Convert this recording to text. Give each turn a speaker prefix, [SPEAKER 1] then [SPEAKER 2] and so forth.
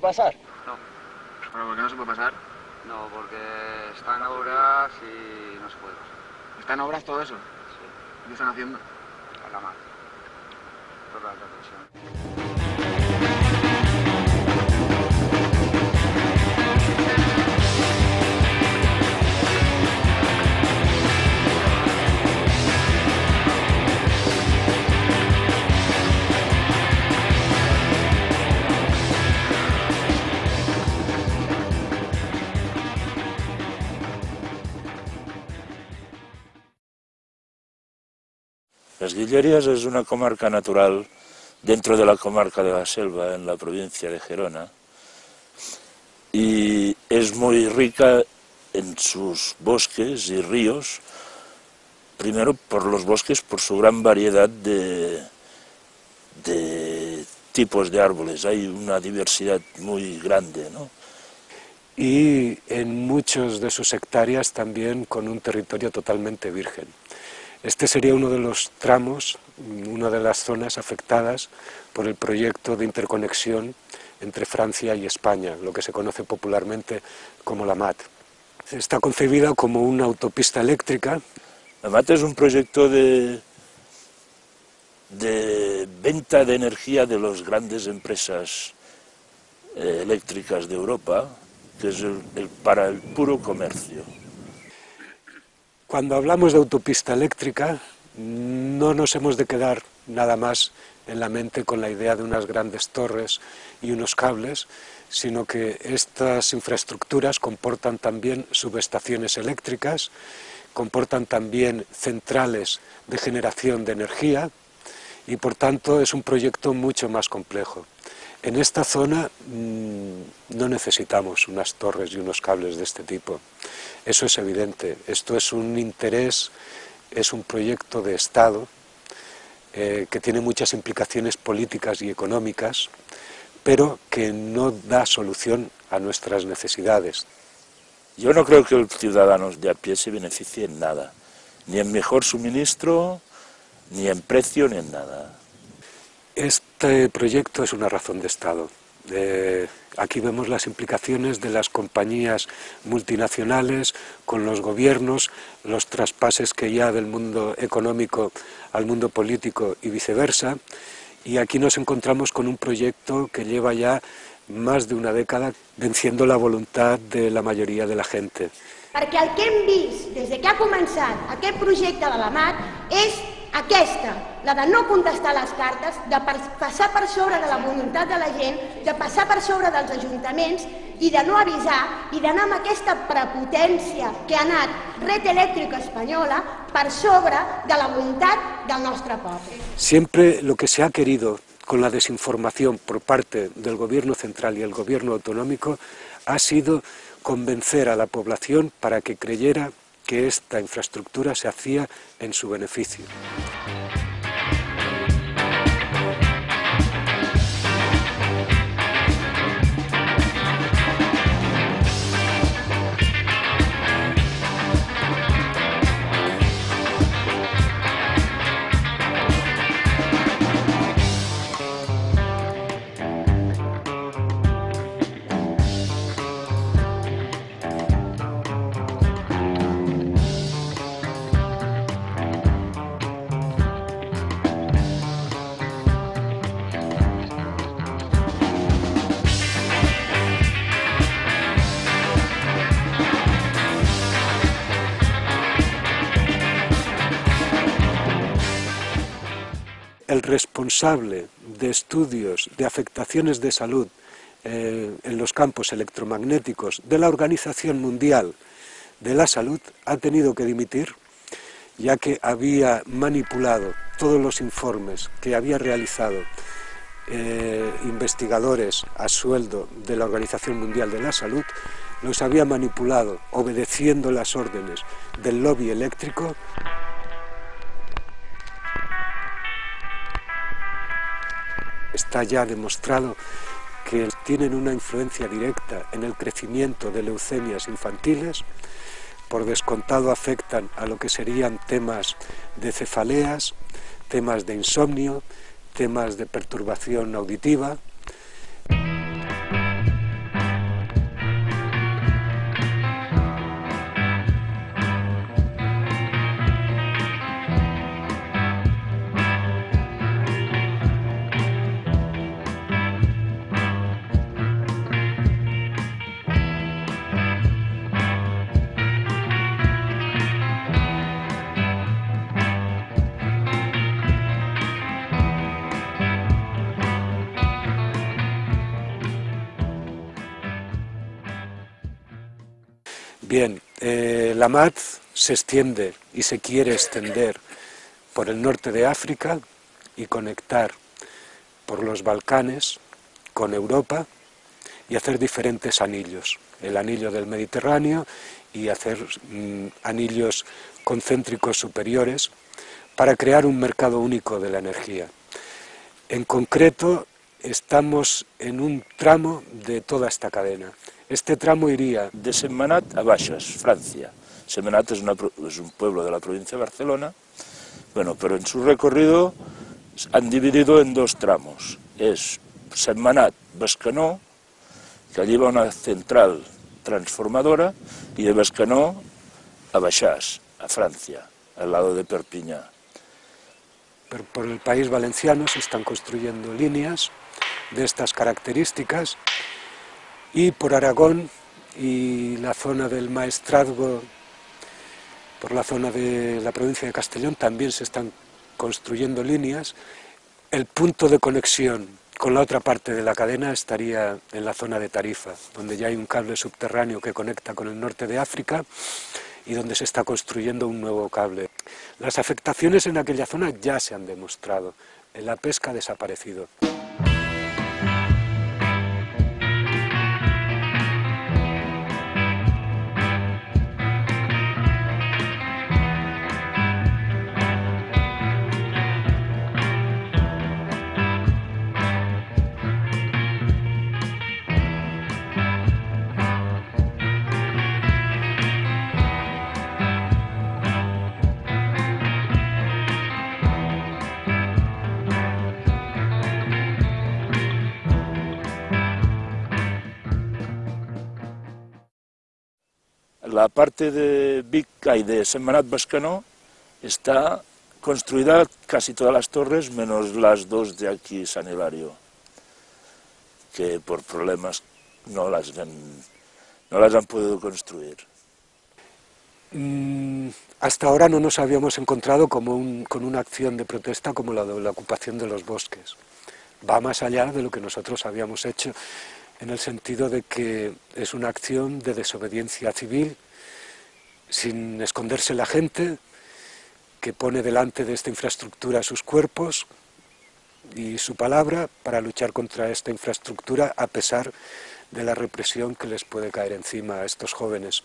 [SPEAKER 1] puede pasar?
[SPEAKER 2] No.
[SPEAKER 3] ¿Pero por qué no se puede pasar?
[SPEAKER 2] No, porque están obras y no se puede pasar.
[SPEAKER 3] ¿Está en obras todo eso?
[SPEAKER 2] Sí.
[SPEAKER 3] ¿Qué están haciendo?
[SPEAKER 2] A la mar. Por la alta tensión.
[SPEAKER 4] Las Guillerías es una comarca natural dentro de la comarca de la Selva, en la provincia de Gerona, y es muy rica en sus bosques y ríos, primero por los bosques, por su gran variedad de, de tipos de árboles, hay una diversidad muy grande, ¿no?
[SPEAKER 5] y en muchos de sus hectáreas también con un territorio totalmente virgen. Este sería uno de los tramos, una de las zonas afectadas por el proyecto de interconexión entre Francia y España, lo que se conoce popularmente como la MAT. Está concebida como una autopista eléctrica.
[SPEAKER 4] La MAT es un proyecto de, venta de energía de las grandes empresas eh, eléctricas de Europa, que es para el puro comercio.
[SPEAKER 5] Cuando hablamos de autopista eléctrica, no nos hemos de quedar nada más en la mente con la idea de unas grandes torres y unos cables, sino que estas infraestructuras comportan también subestaciones eléctricas, comportan también centrales de generación de energía y por tanto es un proyecto mucho más complejo. En esta zona mm, no necesitamos unas torres y unos cables de este tipo. Eso es evidente. Esto es un interés, es un proyecto de Estado eh, que tiene muchas implicaciones políticas y económicas, pero que no da solución a nuestras necesidades.
[SPEAKER 4] Yo no creo que el ciudadano de a pie se beneficie en nada, ni en mejor suministro, ni en precio, ni en nada.
[SPEAKER 5] Este proyecto es una razón de Estado. Eh, aquí vemos las implicaciones de las compañías multinacionales con los gobiernos, los traspases que ya del mundo económico al mundo político y viceversa. Y aquí nos encontramos con un proyecto que lleva ya más de una década venciendo la voluntad de la mayoría de la gente.
[SPEAKER 6] Perquè el que hem vist des de que ha començat aquest projecte de la MAT és aquesta, la de no contestar les cartes, de pas- passar per sobre de la voluntat de la gent, de passar per sobre dels ajuntaments i de no avisar i d'anar amb aquesta prepotència que ha anat Red Eléctrica Espanyola per sobre de la voluntat del nostre poble.
[SPEAKER 5] Siempre lo que se ha querido con la desinformación por parte del gobierno central y el gobierno autonómico ha sido convencer a la población para que creyera que esta infraestructura se hacía en su beneficio. El responsable de estudios de afectaciones de salud eh, en los campos electromagnéticos de la Organización Mundial de la Salud ha tenido que dimitir ya que había manipulado todos los informes que había realizado eh, investigadores a sueldo de la Organización Mundial de la Salud, los había manipulado obedeciendo las órdenes del lobby eléctrico está ya demostrado que tienen una influencia directa en el crecimiento de leucemias infantiles, por descontado afectan a lo que serían temas de cefaleas, temas de insomnio, temas de perturbación auditiva Bien, eh, la MAT se extiende y se quiere extender por el norte de África y conectar por los Balcanes con Europa y hacer diferentes anillos, el anillo del Mediterráneo y hacer mm, anillos concéntricos superiores para crear un mercado único de la energía. En concreto, estamos en un tramo de toda esta cadena. Este tramo iría
[SPEAKER 4] de Semanat a Baixas, Francia. Semanat es, un pueblo de la provincia de Barcelona, bueno, pero en su recorrido han dividido en dos tramos. Es Semanat-Bescanó, que allí va una central transformadora, y de Bescanó a Baixas, a Francia, al lado de Perpiñá
[SPEAKER 5] por el país valenciano se están construyendo líneas de estas características y por Aragón y la zona del Maestrazgo, por la zona de la provincia de Castellón, también se están construyendo líneas. El punto de conexión con la otra parte de la cadena estaría en la zona de Tarifa, donde ya hay un cable subterráneo que conecta con el norte de África y donde se está construyendo un nuevo cable. Las afectaciones en aquella zona ya se han demostrado, la pesca ha desaparecido.
[SPEAKER 4] La parte de Vic y de Semanat Bascanó está construida casi todas las torres, menos las dos de aquí, San Hilario, que por problemas no las han, no las han podido construir.
[SPEAKER 5] Mm, hasta ahora no nos habíamos encontrado como con una acción de protesta como la de la ocupación de los bosques. Va más allá de lo que nosotros habíamos hecho en el sentido de que es una acción de desobediencia civil sin esconderse la gente, que pone delante de esta infraestructura sus cuerpos y su palabra para luchar contra esta infraestructura a pesar de la represión que les puede caer encima a estos jóvenes.